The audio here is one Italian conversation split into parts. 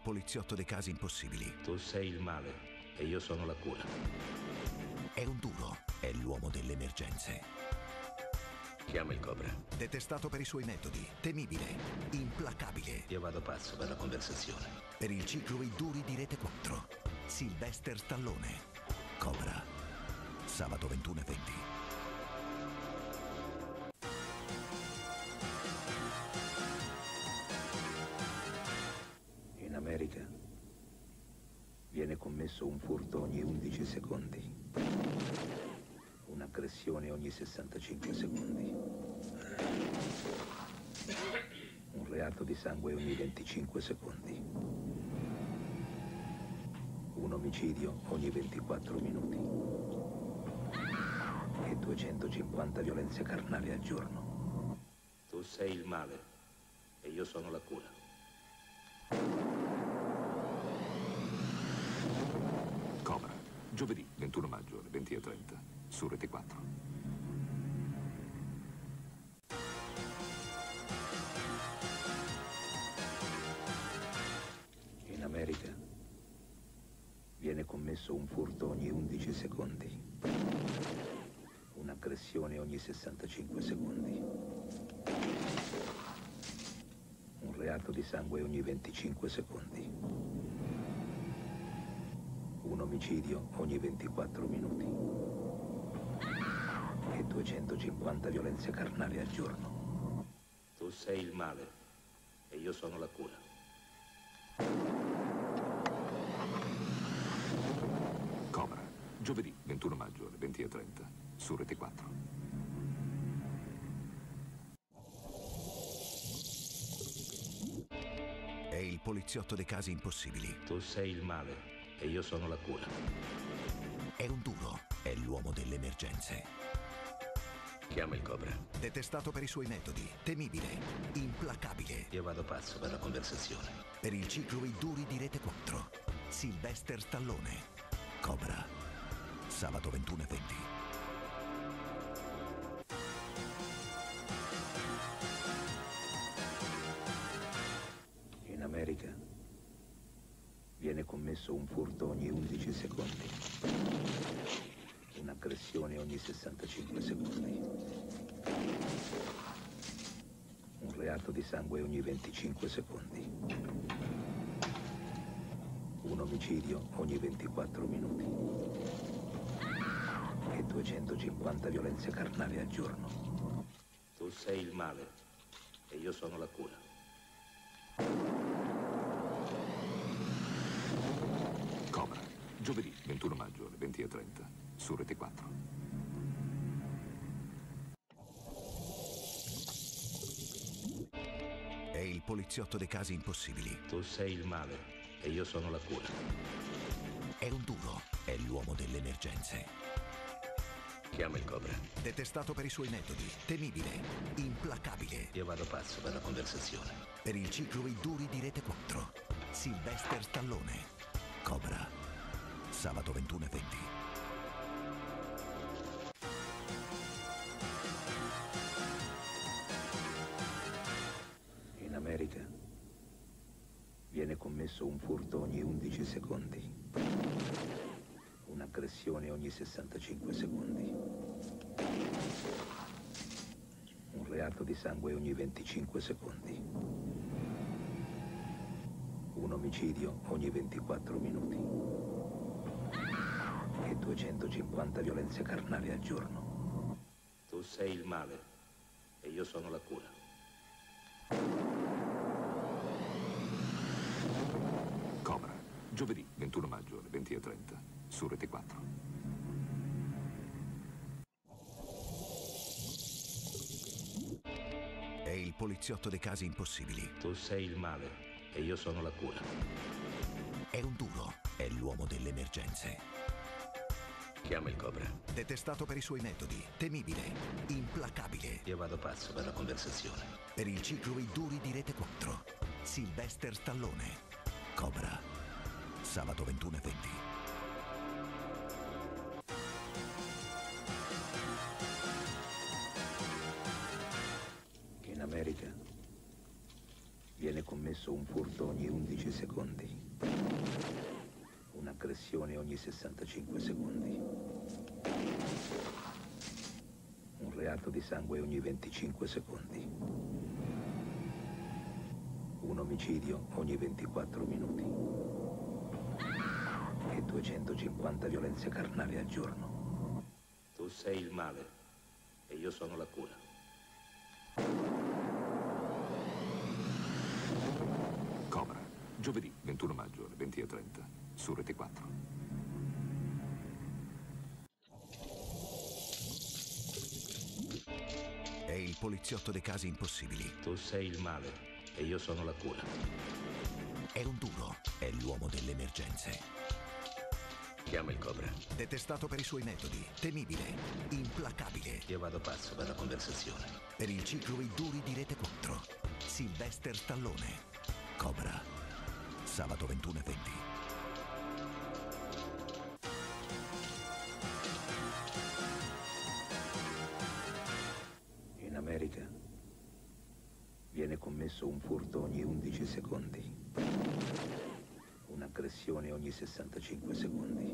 il poliziotto dei casi impossibili. Tu sei il male e io sono la cura. È un duro, è l'uomo delle emergenze. Chiama il Cobra. Detestato per i suoi metodi, temibile, implacabile. Io vado pazzo per la conversazione. Per il ciclo I duri di Rete 4. Sylvester Stallone. Cobra. Sabato 21 commesso un furto ogni 11 secondi, un'aggressione ogni 65 secondi, un reato di sangue ogni 25 secondi, un omicidio ogni 24 minuti e 250 violenze carnali al giorno. Tu sei il male e io sono la cura. Cobra, giovedì 21 maggio alle 20.30 su Rete 4. In America viene commesso un furto ogni 11 secondi, un'aggressione ogni 65 secondi, un reato di sangue ogni 25 secondi, un omicidio ogni 24 minuti e 250 violenze carnali al giorno. Tu sei il male e io sono la cura. Cobra, giovedì 21 maggio alle 20.30 su Rete 4. È il poliziotto dei casi impossibili. Tu sei il male e io sono la cura. È un duro, è l'uomo delle emergenze. Chiama il Cobra. Detestato per i suoi metodi, temibile, implacabile. Io vado pazzo per la conversazione. Per il ciclo I duri di Rete 4. Sylvester Stallone. Cobra. Sabato 21 e 20. Commesso un furto ogni 11 secondi, un'aggressione ogni 65 secondi, un reato di sangue ogni 25 secondi, un omicidio ogni 24 minuti e 250 violenze carnali al giorno. Tu sei il male e io sono la cura. Giovedì 21 maggio alle 20.30 su Rete 4. È il poliziotto dei casi impossibili. Tu sei il male e io sono la cura. È un duro, è l'uomo delle emergenze. Chiama il Cobra. Detestato per i suoi metodi, temibile, implacabile. Io vado pazzo per la conversazione. Per il ciclo I duri di Rete 4. Sylvester Stallone. Cobra. Sabato 21 e 20. In America viene commesso un furto ogni 11 secondi, un'aggressione ogni 65 secondi, un reato di sangue ogni 25 secondi, un omicidio ogni 24 minuti 250 violenze carnali al giorno. Tu sei il male e io sono la cura. Cobra, giovedì 21 maggio alle 20.30 su Rete 4. È il poliziotto dei casi impossibili. Tu sei il male e io sono la cura. È un duro, è l'uomo delle emergenze. Chiama il Cobra. Detestato per i suoi metodi, temibile, implacabile. Io vado pazzo per la conversazione. Per il ciclo I duri di Rete 4. Sylvester Stallone. Cobra. Sabato 21 e 20. In America Viene commesso un furto ogni 11 secondi. Un'aggressione ogni 65 secondi. Un reato di sangue ogni 25 secondi. Un omicidio ogni 24 minuti. E 250 violenze carnali al giorno. Tu sei il male e io sono la cura. Cobra, giovedì 21 maggio alle 20.30 su Rete 4. È il poliziotto dei casi impossibili. Tu sei il male e io sono la cura. È un duro. È l'uomo delle emergenze. Chiama il Cobra. Detestato per i suoi metodi. Temibile. Implacabile. Io vado pazzo per la conversazione. Per il ciclo I duri di Rete 4. Sylvester Stallone. Cobra. Sabato 21 e 20. Commesso un furto ogni 11 secondi. Un'aggressione ogni 65 secondi.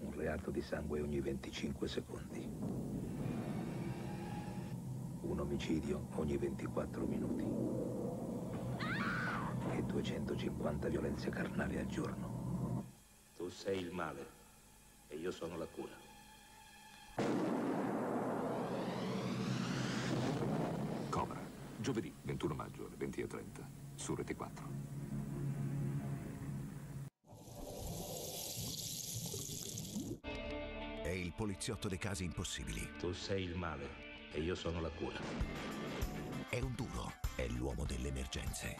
Un reato di sangue ogni 25 secondi. Un omicidio ogni 24 minuti. E 250 violenze carnali al giorno. Tu sei il male e io sono la cura. Cobra, giovedì 21 maggio alle 20.30 su Rete 4. È il poliziotto dei casi impossibili. Tu sei il male e io sono la cura. È un duro. È l'uomo delle emergenze.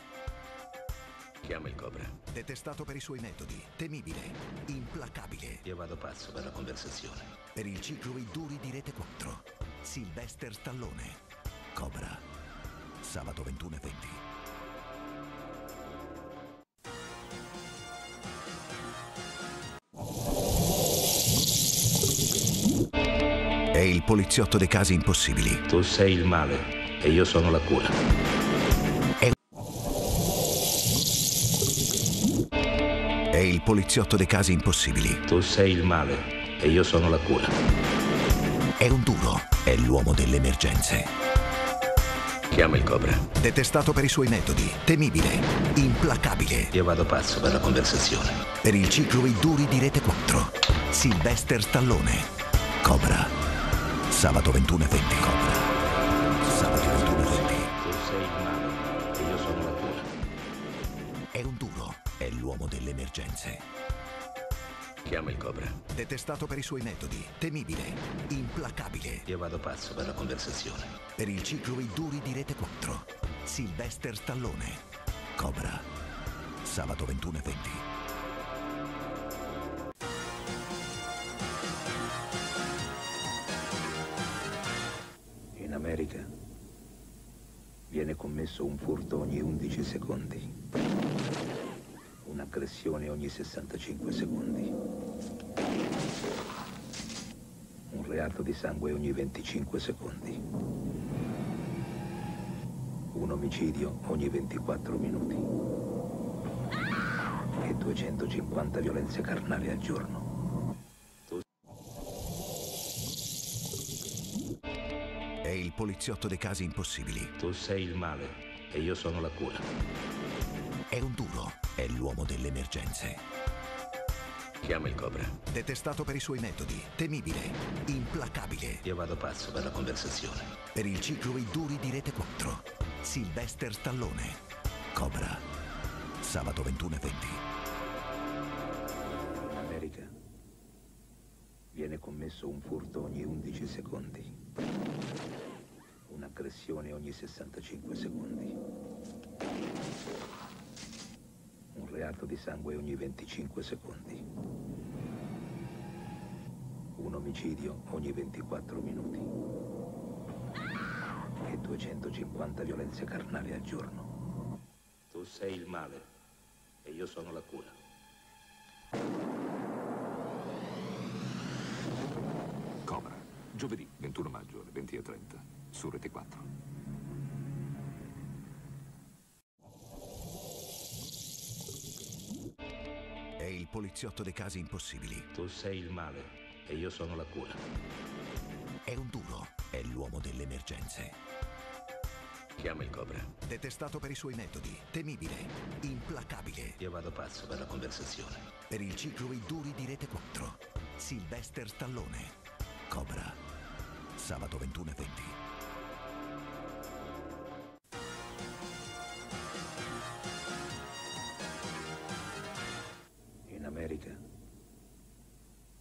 Chiama il Cobra. Detestato per i suoi metodi. Temibile. Implacabile. Io vado pazzo per la conversazione. Per il ciclo I duri di Rete 4. Sylvester Stallone. Cobra. Sabato 21 e 20. È il poliziotto dei casi impossibili. Tu sei il male e io sono la cura. È il poliziotto dei casi impossibili. Tu sei il male e io sono la cura. È un duro. È l'uomo delle emergenze. Chiama il Cobra. Detestato per i suoi metodi. Temibile. Implacabile. Io vado pazzo per la conversazione. Per il ciclo I duri di Rete 4. Sylvester Stallone. Cobra. Sabato 21 e 20. Cobra. Sabato 21 e 20. Tu sei il male e io sono la cura. È un duro. È l'uomo delle emergenze. Chiama il Cobra. Detestato per i suoi metodi. Temibile. Implacabile. Io vado pazzo per la conversazione. Per il ciclo I duri di Rete 4. Sylvester Stallone. Cobra. Sabato 21 e 20. In America viene commesso un furto ogni 11 secondi. Un'aggressione ogni 65 secondi. Un reato di sangue ogni 25 secondi. Un omicidio ogni 24 minuti. E 250 violenze carnali al giorno. È il poliziotto dei casi impossibili. Tu sei il male e io sono la cura. È un duro. È l'uomo delle emergenze. Chiama il Cobra. Detestato per i suoi metodi. Temibile. Implacabile. Io vado pazzo per la conversazione. Per il ciclo I duri di Rete 4. Sylvester Stallone. Cobra. Sabato 21 e 20. In America viene commesso un furto ogni 11 secondi. Un'aggressione ogni 65 secondi. Un reato di sangue ogni 25 secondi. Un omicidio ogni 24 minuti. E 250 violenze carnali al giorno. Tu sei il male e io sono la cura. Cobra, giovedì 21 maggio alle 20.30 su Rete 4. Poliziotto dei casi impossibili. Tu sei il male e io sono la cura. È un duro, è l'uomo delle emergenze. Chiama il Cobra. Detestato per i suoi metodi, temibile, implacabile. Io vado pazzo per la conversazione. Per il ciclo I duri di Rete 4. Sylvester Stallone. Cobra. Sabato 21 e 20.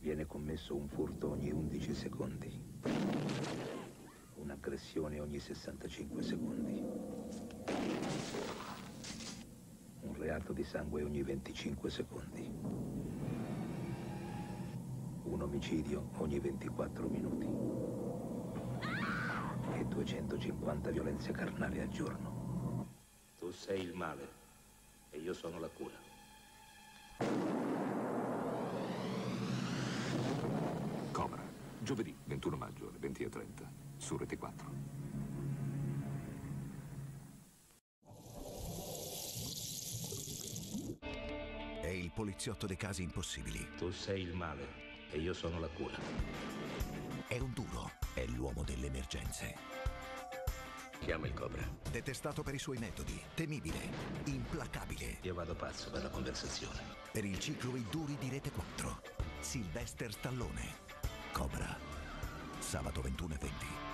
Viene commesso un furto ogni 11 secondi, un'aggressione ogni 65 secondi, un reato di sangue ogni 25 secondi, un omicidio ogni 24 minuti e 250 violenze carnali al giorno. Tu sei il male e io sono la cura. Cobra, giovedì 21 maggio alle 20.30 su Rete 4. È il poliziotto dei casi impossibili. Tu sei il male e io sono la cura. È un duro, è l'uomo delle emergenze. Chiama il Cobra. Detestato per i suoi metodi, temibile, implacabile. Io vado pazzo per la conversazione. Per il ciclo I duri di Rete 4. Sylvester Stallone. Cobra. Sabato 21 e 20.